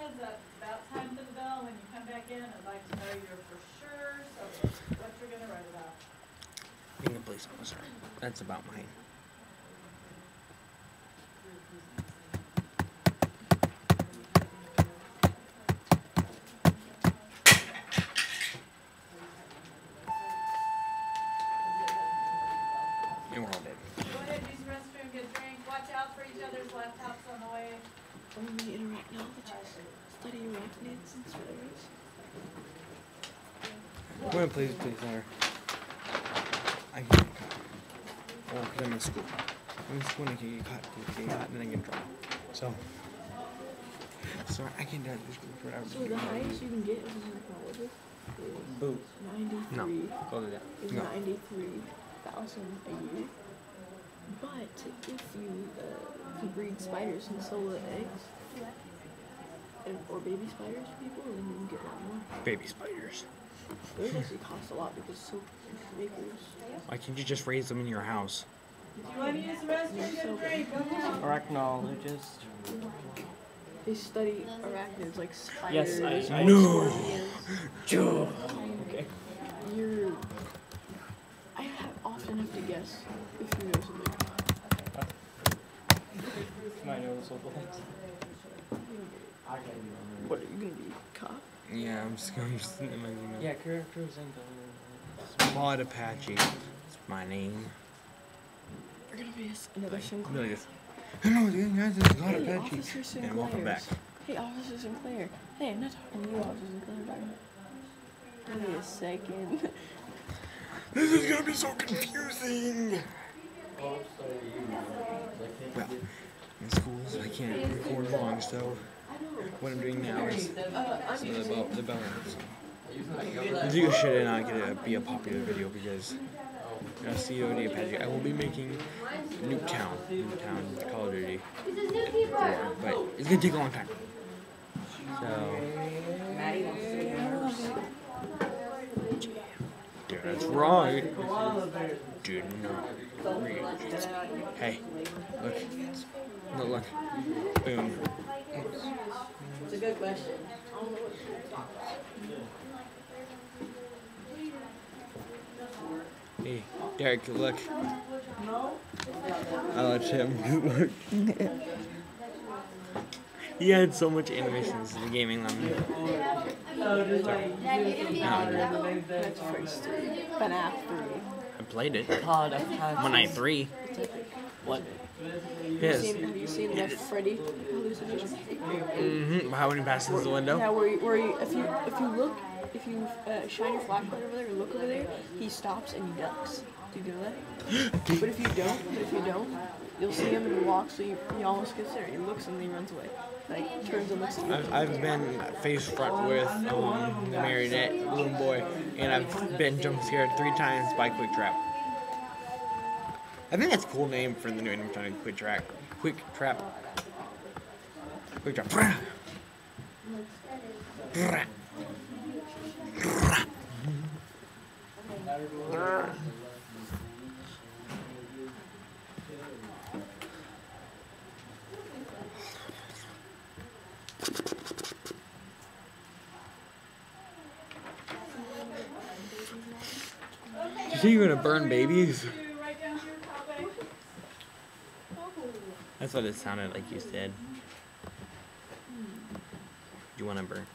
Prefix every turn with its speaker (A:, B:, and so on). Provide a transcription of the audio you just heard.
A: heads up, it's about time for the bell, when you come back in, I'd like to know you're for sure, so what you're gonna write about.
B: Being a police officer. That's about mine. And we're all dead.
A: Go ahead, use the restroom, get a drink, watch out for each other's laptops on the way.
C: Only arachnologists study arachnids and spiders.
B: Come on, please, please, Laura. I can get caught. Well, because I'm in school. I'm in school and I can get caught, get caught, and then I get in trouble. So, so I can't do this school forever.
C: So the highest you can get as an arachnologist is
B: Boo. No.
C: 93
B: Go to that.
C: is
B: No.
C: 93,000 a year. But if you uh, you breed spiders and sell the eggs, and, or baby spiders to people, then you can get a lot more.
B: Baby spiders.
C: Those actually cost a lot because soap makers.
B: Why can't you just raise them in your house?
A: If you wanna use the restroom, get a drink.
D: Arachnologist.
C: They study arachnids like
D: Yes,
C: spiders.
D: I- I-
B: No.
C: scorpions.
D: Okay.
C: You're. I have often have to guess if you know something.
D: My nose will
C: What are you gonna be? Cop?
B: Yeah, I'm just going to send them my email.
D: Yeah, characters and
B: Claude Apache. It's my name.
C: You're gonna be a s another
B: Like,
C: Sinclair.
B: really just, hello, guys, this is
C: Hey,
B: Apache.
C: Officer
B: And welcome back.
C: Sinclair. Hey, Officer Sinclair. Hey, I'm not talking to you, Officer Sinclair. Give me a second.
B: This is gonna be so confusing. Well, in schools, I can't record long, so what I'm doing now is of the, balance. Video should not get a, be a popular video because uh, COD Apache. I will be making Nuketown, Nuketown Call of Duty, but it's gonna take a long time. So, dude, that's right. Do not reach. Hey, look, look, look, boom.
A: It's a good question.
B: Hey, Derek, look. No. I let him look. he had so much animations in the gaming lemon.
D: Oh, just.
C: That's first three. FNAF three.
B: I played it.
D: God, I've had.
B: One night three.
D: What?
B: Yes.
C: Seen, have you seen the Freddy hallucination?
B: Mm-hmm. How when he passes the window?
C: Yeah, where you, where you, if you if you look if you uh, shine your flashlight over there and look over there, he stops and he ducks. Do you know that? but if you don't, if you don't, you'll see him and he walks. So you, he almost gets there. He looks and then he runs away. Like turns and looks at.
B: I've, I've been face front with um, the marionette little boy, and I've been jump scared three times by Quick Trap. I think that's a cool name for the new animatronic Quick Trap. Quick Trap. Quick Trap. You're gonna burn babies? That's what it sounded like you said. You wanna burn?